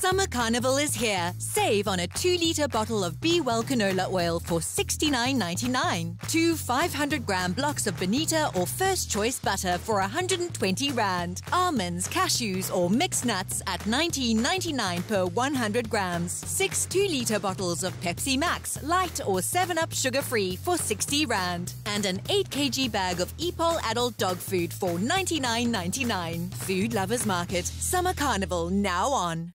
Summer Carnival is here. Save on a 2 litre bottle of B-well canola oil for $69.99. Two 500 gram blocks of Bonnita or First Choice butter for 120 Rand. Almonds, cashews, or mixed nuts at 19.99 per 100 grams. Six 2 litre bottles of Pepsi Max, light or 7 Up sugar free for 60 Rand. And an 8 kg bag of Epol adult dog food for 99.99. Food Lovers Market. Summer Carnival now on.